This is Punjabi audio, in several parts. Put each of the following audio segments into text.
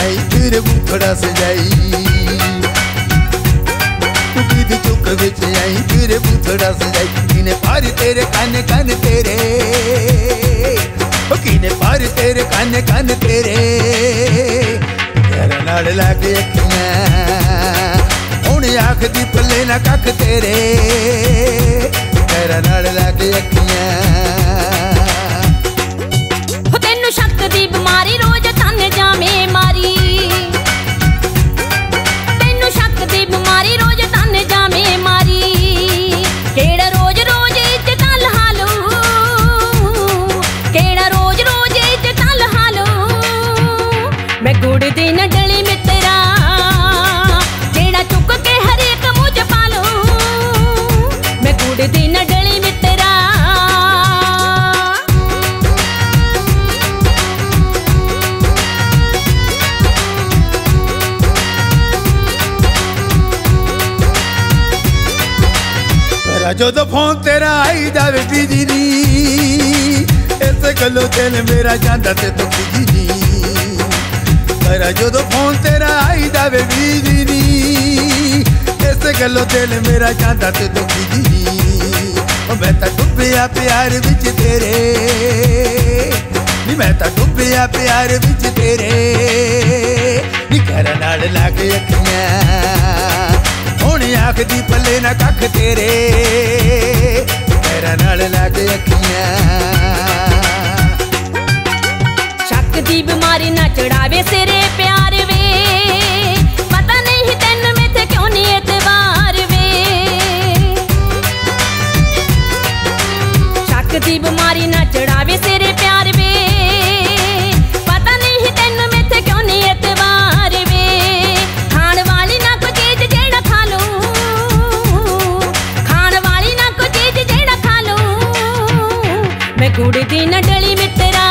ਆਈ, ਫਿਰ ਬੂਥੜਾ ਸਜਾਈ। ਕੁੜੀ ਦੀ ਚੁੱਕ ਵਿੱਚ ਆਈ, ਫਿਰ ਬੂਥੜਾ ਸਜਾਈ। ਕਿਨੇ ਪਾਰ ਤੇਰੇ ਕੰਨ ਕੰਨ ਤੇਰੇ। ਉਹ ਕਿਨੇ ਪਾਰ ਤੇਰੇ ਕੰਨ ਕੰਨ ਤੇਰੇ। ਤੇਰੇ ਨਾਲ ਲਾ ਕੇ ਅੱਖੀਆਂ। ਹੁਣ ਆਖ ਦੀ ਪੱਲੇ ਨਾ ਕੱਖ ਤੇਰੇ। ਤੇਰਾ ਜਦੋਂ ਫੋਨ ਤੇਰਾ ਆਈ ਜਾਵੇ ਬੀਜੀ ਨੀ। ਇਸ ਗੱਲੋਂ ਦਿਲ ਮੇਰਾ ਜਾਂਦਾ ਤੇ ਤੂੰ ਬੀਜੀ ਨੀ। ਤੇਰਾ ਜਦੋਂ ਫੋਨ ਤੇਰਾ ਆਈ ਜਾਵੇ ਬੀਜੀ ਨੀ, ਇਸ ਗੱਲੋਂ ਦਿਲ ਮੇਰਾ ਜਾਂਦਾ ਤੇ ਤੂੰ ਬੀਜੀ ਨੀ। ਉਹ ਮੈਂ ਤਾਂ ਡੁੱਬਿਆ ਪਿਆਰ ਵਿੱਚ ਤੇਰੇ। ਨੀ, ਮੈਂ ਤਾਂ ਡੁੱਬਿਆ ਪਿਆਰ ਵਿੱਚ ਤੇਰੇ। ਨੀ, ਘਰ ਨਾਲ ਲੱਗ ਅੱਖੀਆਂ ਆਖਦੀ ਪੱਲੇ ਨਾ ਕੱਖ ਤੇਰੇ। ਤੇਰਾ ਨਾਲ ਲੱਗ ਅੱਖੀਆਂ ਸ਼ੱਕ ਦੀ ਬਿਮਾਰੀ ਨਾ ਚੜਾਵੇ ਸਿਰੇ ਮੈਂ ਗੁੜ ਨਾ ਡਲੀ ਮਿੱਤਰਾ।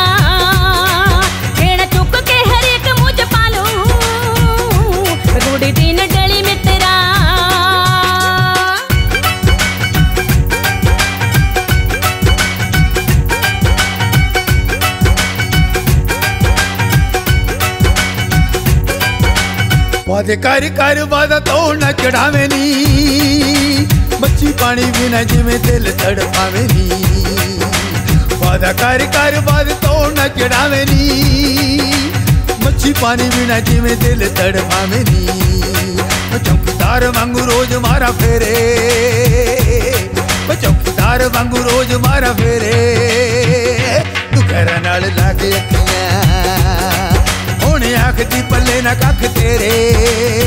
ਜਿਹੜਾ ਚੁੱਕ ਕੇ ਹਰੇਕ ਮੂੰਹ ਚ ਪਾ ਲੂੰ ਮੈਂ ਗੁੜ ਦੀ ਨਾ ਡਲੀ ਮਿੱਤਰਾ। ਵਾਦੇ ਕਰ ਕਰ ਵਾਦਾ ਤੋਂ ਨਾ ਚੜਾਵੇਂ ਨੀ। ਮੱਛੀ ਪਾਣੀ ਬਿਨਾ ਜਿਵੇਂ ਦਿਲ ਤੜਪਾਵੇਂ ਨੀ। ਵਾਦਾ ਕਰ ਕਰ ਵਾਦ ਤੋਂ ਨਾ ਚੜਾਵੇਂ ਨੀ। ਮੱਛੀ ਪਾਣੀ ਬਿਨਾ ਜਿਵੇਂ ਦਿਲ ਤੜਪਾਵੇਂ ਨੀ। ਚੌਕੀਦਾਰ ਵਾਂਗੂ ਰੋਜ਼ ਮਾਰਾ ਫੇਰੇ। ਮੈਂ ਚੌਕੀਦਾਰ ਵਾਂਗੂ ਰੋਜ਼ ਮਾਰਾ ਫੇਰੇ। ਤੂੰ ਘਰਾਂ ਨਾਲ ਲਾ ਕੇ ਅੱਖੀਆਂ। ਹੁਣ ਆਖਦੀ ਪੱਲੇ ਨਾ ਕੱਖ ਤੇਰੇ।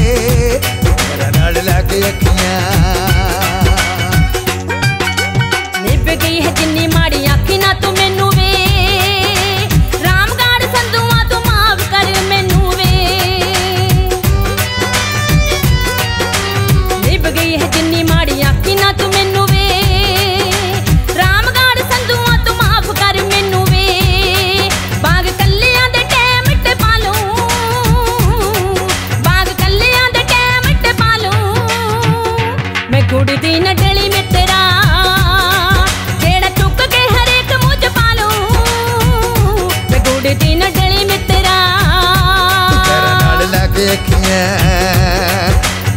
ਅੱਖੀਆਂ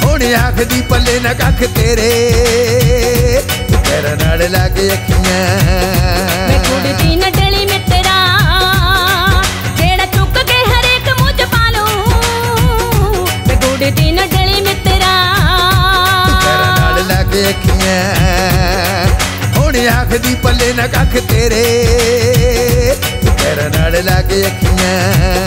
ਹੁਣ ਆਖਦੀ ਪੱਲੇ ਨਾ ਕੱਖ ਤੇਰੇ। ਤੇਰਾ ਨਾਲ ਲਾ ਕੇ ਅੱਖੀਆਂ ਮੈਂ ਦੀ ਨਾ ਡਲੀ ਮਿੱਤਰਾ ਜਿਹੜਾ ਚੁੱਕ ਕੇ ਹਰੇਕ ਮੂੰਹ ਚ ਪਾ ਲੂੰ ਮੈਂ ਦੀ ਨਾ ਡਲੀ ਮਿੱਤਰਾ ਤੇਰਾ ਨਾਲ ਲਾ ਕੇ ਅੱਖੀਆਂ ਹੁਣ ਆਖਦੀ ਪੱਲੇ ਨਾ ਕੱਖ ਤੇਰੇ। ਤੇਰਾ ਨਾਲ ਲਾ ਕੇ ਅੱਖੀਆਂ